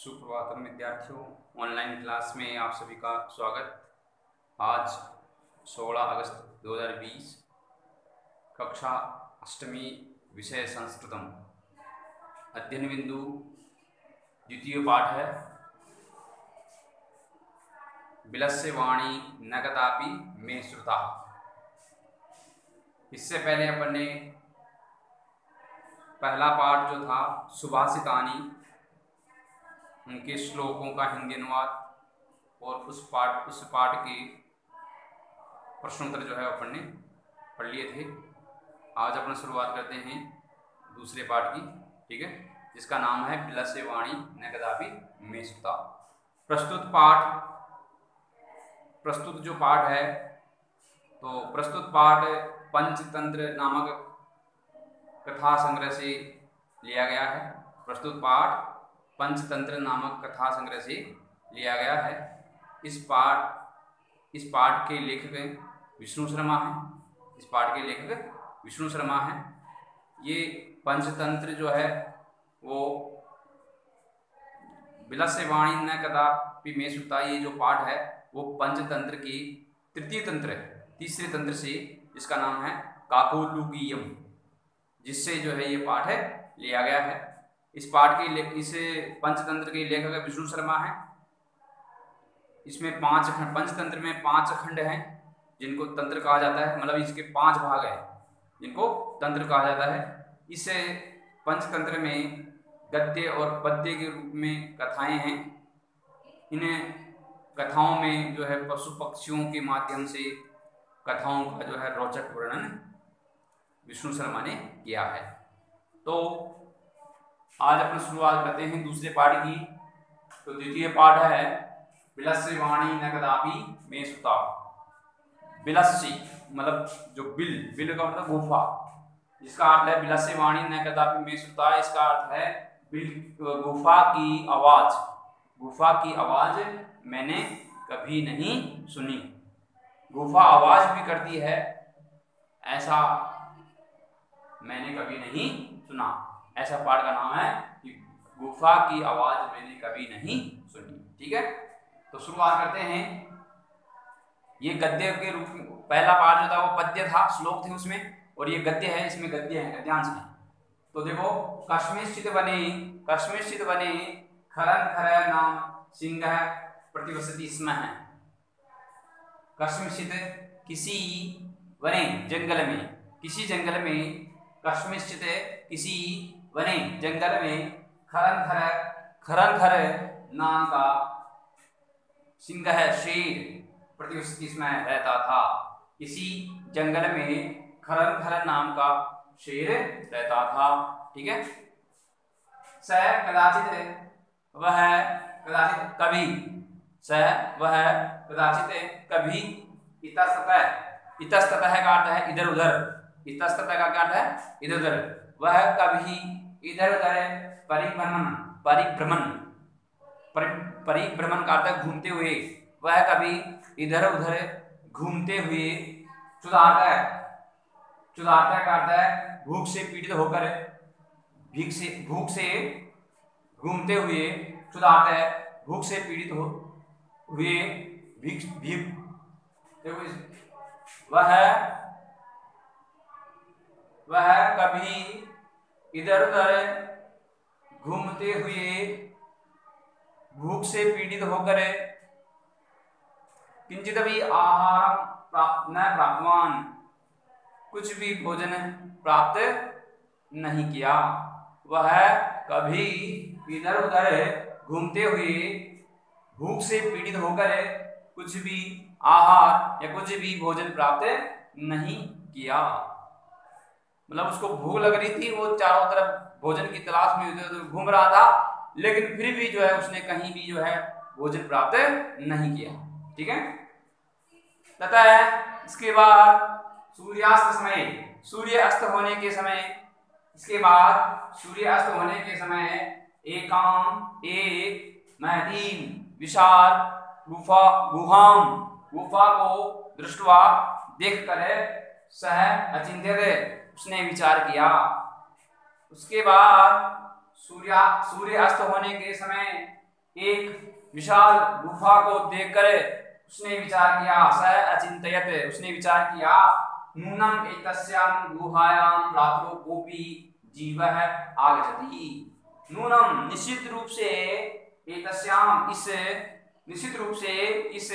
सुप्रभातम विद्यार्थियों online class में आप सभी का स्वागत। आज 16 अगस्त 2020 कक्षा अष्टमी विषय संस्कृतम। अध्ययन बिंदु द्वितीय पाठ है। बिलस्य वाणी न कदापि में श्रुता। इससे पहले अपन ने पहला पाठ जो था, सुभाषितानी उनके श्लोकों का हिंदी अनुवाद और उस पाठ उस पाठ के प्रश्नोत्तर जो है अपन ने पढ़ लिए थे। आज अपन शुरुआत करते हैं दूसरे पाठ की, ठीक है? जिसका नाम है बिलस्य वाणी न कदापि मेषता प्रस्तुत पाठ, प्रस्तुत जो पाठ है तो प्रस्तुत पाठ पंचतंत्र नामक कथा संग्रह से लिया गया है। प्रस्तुत पाठ पंचतंत्र नामक कथा संग्रह से लिया गया है। इस पाठ इस पाठ के लेखक विष्णु शर्मा हैं। इस पाठ के लेखक विष्णु शर्मा हैं। ये पंचतंत्र जो है, वो विलस्य वाणी न कदापि में सुता ये जो पाठ है, वो पंचतंत्र की तृतीय तंत्र है। तीसरे तंत्र से इसका नाम है काकोलुगीयम, जिससे जो है ये पाठ है लिया गया है। इस पाठ के इस पंचतंत्र के लेखक विष्णु शर्मा है। इसमें पाँच खंड पंचतंत्र में पाँच खंड हैं, जिनको तंत्र कहा जाता है। मतलब इसके पाँच भाग हैं, जिनको तंत्र कहा जाता है। इस पंचतंत्र में गद्य और पद्य के रूप में कथाएँ हैं। इन कथाओं में जो है पशु पक्षियों के माध्यम से कथाओं का जो है रोचक वर्णन विष्णु शर्मा ने किया है। तो आज अपन शुरुआत करते हैं दूसरे पाठ की। तो द्वितीय पाठ है, बिलस्य वाणी न कदापि में सुता। बिलस्य मतलब जो बिल बिल का मतलब गुफा। जिसका अर्थ है बिलस्य वाणी न कदापि में सुता, इसका अर्थ है बिल, गुफा की आवाज़। गुफा की आवाज़ मैंने कभी नहीं सुनी। गुफा आवाज़ भी करती है, ऐसा मैंने कभी नहीं सुना। ऐसा पाठ का नाम है कि गुफा की आवाज़ मैंने कभी नहीं सुनी। ठीक है? तो शुरुआत करते हैं। ये गद्य के रूप में, पहला पाठ जो था वो पद्य था, श्लोक थे उसमें, और ये गद्य है, इसमें गद्य है, गद्यांश है। तो देखो कश्मीर बने कश्मीर बने, खरन खर नाम सिंह प्रतिवसति इसमें है। कश्मीर किसी वने जंगल में, किसी जंगल में कश्मीर किसी वने जंगल में खरन खर खरन खर नाम का सिंह है शेर प्रति इसमें रहता था। इसी जंगल में खरन खर नाम का शेर रहता था, ठीक है? स कदाचित वह कदाचित कभी, स वह कदाचित कभी इतस्तः इतस्तः का अर्थ है इधर उधर इतस्तः का अर्थ है? इधर उधर वह कभी इधर उधर परिभ्रमण परिभ्रमण परिभ्रमण का अर्थ घूमते हुए, वह कभी इधर उधर घूमते हुए चुदारता है चुदारता का अर्थ है भूख से पीड़ित होकर, भीख से, भूख से घूमते हुए चुदारता है भूख से पीड़ित हो, हुए भीख भीख वह वह कभी इधर उधर घूमते हुए भूख से पीड़ित होकर किंचित भी आहार प्राप्त न प्राप्तवान कुछ भी भोजन प्राप्त नहीं किया। वह कभी इधर उधर घूमते हुए भूख से पीड़ित होकर कुछ भी आहार या कुछ भी भोजन प्राप्त नहीं किया। मतलब उसको भूख लग रही थी, वो चारों तरफ़ भोजन की तलाश में इधर उधर घूम रहा था, लेकिन फिर भी जो है उसने कहीं भी जो है भोजन प्राप्त नहीं किया। ठीक है? तथा है, इसके बाद सूर्यास्त समय, सूर्य अस्त होने के समय, इसके बाद सूर्य अस्त होने के समय एकाम, एक महदीन विशाल, गुफा, गुहाम, गुफा को दृष्टवा देख कर सह अचिंत्य उसने विचार किया। उसके बाद सूर्या सूर्य अस्त होने के समय एक विशाल गुफा को देखकर उसने विचार किया स अचिंतयत। उसने विचार किया नूनम एतस्याम गुहायाम रात्रो कोपी जीव आगच्छति। नूनम निश्चित रूप से एतस्याम इस, निश्चित रूप से इस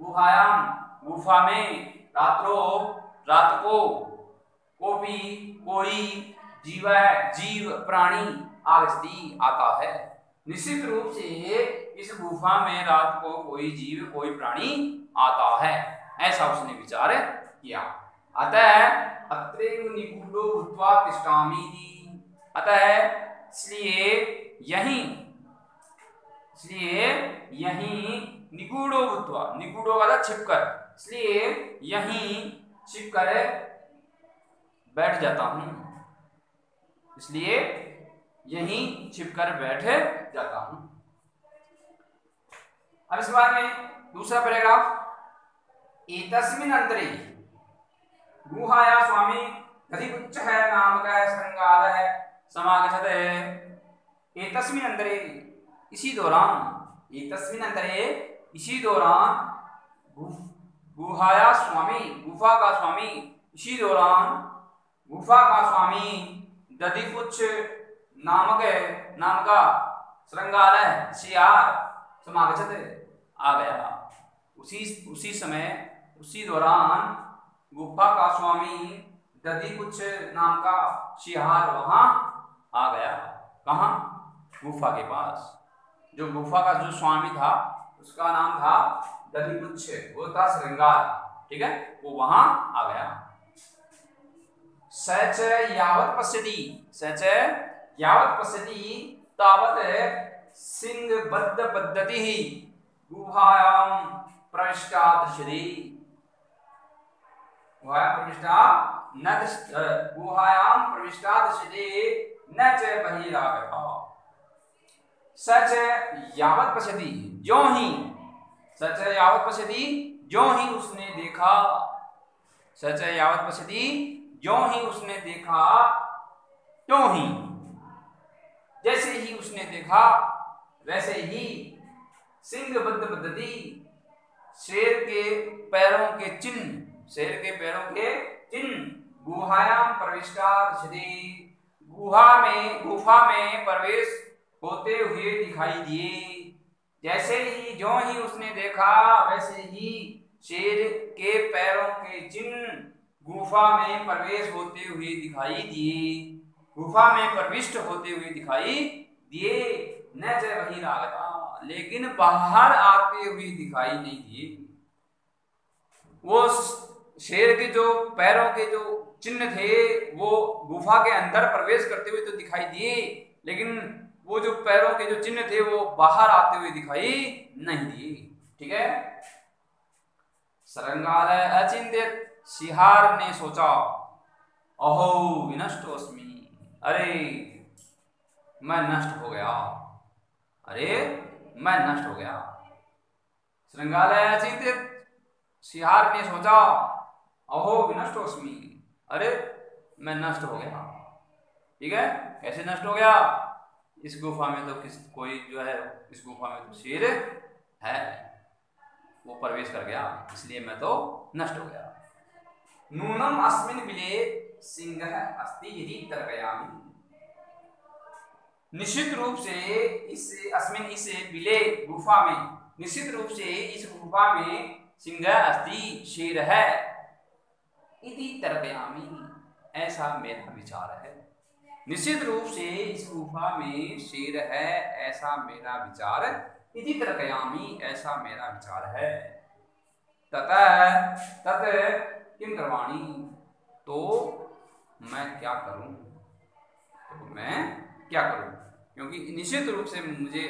गुहायाम गुफा में रात्रो, रात को कोपी कोई जीव जीव, प्राणी आगच्छति आता है। निश्चित रूप से इस गुफा में रात को कोई जीव, कोई प्राणी आता है। ऐसा उसने विचार किया। अतः अत्रैव निगूढ़ो भूत्वा तिष्ठामि। अतः इसलिए यही इसलिए यही निगूढ़ो भूत्वा, निगूढ़ो वाला छिपकर, इसलिए यही छिपकर बैठ जाता हूँ। इसलिए यहीं छिपकर बैठे जाता हूँ। अब इस बारे में दूसरा पैराग्राफ, एतस्मिन अंतरे गुहाया स्वामी अधिपुच्छ है नाम का श्रृंगार है समागछत एतस्मिन अंतरे इसी दौरान, एतस्मिन अंतरे इसी दौरान गुहाया स्वामी, गुफा का स्वामी इसी दौरान गुफा का स्वामी दधिपुच्छ नामक नाम का श्रृंगालय सियार समागत आ गया। उसी उसी समय, उसी दौरान गुफा का स्वामी दधी कुछ नाम का शिहार वहाँ आ गया। कहा? गुफा के पास। जो गुफा का जो स्वामी था, उसका नाम था दधिपुच्छ, वो था श्रृंगार। ठीक है? वो वहाँ आ गया। सच यावत पश्यति। सच यावत पश्यति तावत सिंहबद्ध पद्धति गुहायां प्रविष्टा दृश्यते। गुहायां प्रविष्टा न गुहायां प्रविष्टा न च सच यावत पश्यति, जो ही। सच यावत पश्यति, जो ही उसने देखा। सच यावत पश्यति जो ही उसने देखा, त्यों ही। जैसे ही उसने देखा, वैसे ही सिंह बद्ध पद्धति शेर के पैरों के चिन्ह, शेर के पैरों के चिन्ह गुहायाम प्रविष्टा गुहा में, गुफा में प्रवेश होते हुए दिखाई दिए। जैसे ही जो ही उसने देखा, वैसे ही शेर के पैरों के चिन्ह गुफा में प्रवेश होते हुए दिखाई दिए। गुफा में प्रविष्ट होते हुए दिखाई दिए। न जय वही रागता लेकिन बाहर आते हुए दिखाई नहीं दिए। वो शेर के जो पैरों के जो चिन्ह थे, वो गुफा के अंदर प्रवेश करते हुए तो दिखाई दिए, लेकिन वो जो पैरों के जो चिन्ह थे, वो बाहर आते हुए दिखाई नहीं दिए। ठीक है? सरंगालय अचिंतित सिहार ने सोचा, अहो, विनष्ट अस्मी। अरे, मैं नष्ट हो गया। अरे, मैं नष्ट हो गया। श्रृंगालय चिंतित सिहार ने सोचा, अहो, विनष्ट अस्मी। अरे, मैं नष्ट हो गया। ठीक है? कैसे नष्ट हो गया? इस गुफा में तो किस, कोई जो है, इस गुफा में तो शेर है। वो प्रवेश कर गया। इसलिए मैं तो नष्ट हो गया। नूनम अस्मिन बिले सिंह अस्ति यदि तर्कयामि। निश्चित रूप से इस अस्मिन इस बिले गुफा में, निश्चित रूप से इस गुफा में सिंह अस्ति, शेर। है इति तर्कयामि। ऐसा मेरा विचार है। निश्चित रूप से इस गुफा में शेर है, ऐसा मेरा विचार। इति तर्कयामि, ऐसा मेरा विचार है। तत् किम करवाणी तो मैं क्या करूँ? तो मैं क्या करूँ? क्योंकि निश्चित रूप से मुझे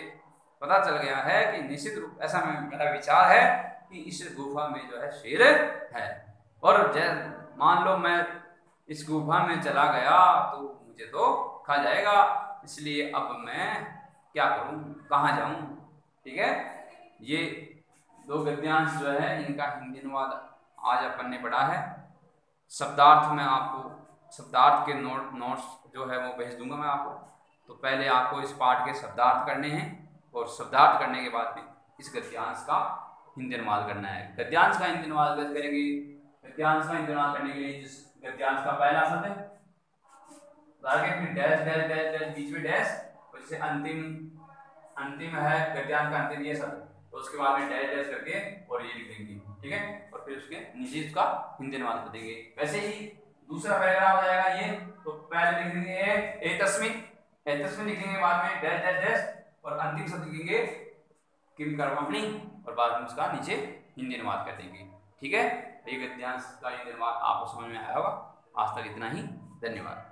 पता चल गया है कि निश्चित रूप ऐसा मेरा विचार है कि इस गुफा में जो है शेर है। और मान लो मैं इस गुफा में चला गया तो मुझे तो खा जाएगा। इसलिए अब मैं क्या करूँ? कहाँ जाऊँ? ठीक है? ये दो गद्यांश जो है, इनका हिंदी अनुवाद आज अपन ने पढ़ा है। शब्दार्थ में आपको, शब्दार्थ के नोट, नोट्स जो है वो भेज दूँगा मैं आपको। तो पहले आपको इस पाठ के शब्दार्थ करने हैं और शब्दार्थ करने के बाद में इस गद्यांश का हिंदी अनुवाद करना है। गद्यांश का हिंदी अनुवाद करेंगे? गद्यांश का हिंदी अनुवाद करने के लिए जिस गद्यांश का पहला शब्द है फिर डैश डैश डैश डैश, बीच में डैश, और जैसे अंतिम अंतिम है गद्यांश का अंतिम ये शब्द। तो उसके बाद में डैश डैश करके और ये लिख देंगे, ठीक है? और फिर उसके नीचे उसका हिंदी अनुवाद कर देंगे। वैसे ही दूसरा पैराग्राफ हो जाएगा ये तो पहले लिख देंगे ए तस्मिन ए तस्मिन लिखेंगे बाद में डैश डैश डैश और अंतिम शब्द लिखेंगे किम कर्मणि और बाद में उसका नीचे हिंदी अनुवाद कर देंगे, ठीक है? ये गद्यांश का हिंदी अनुवाद आपको समझ में आया होगा। आज तक इतना ही, धन्यवाद।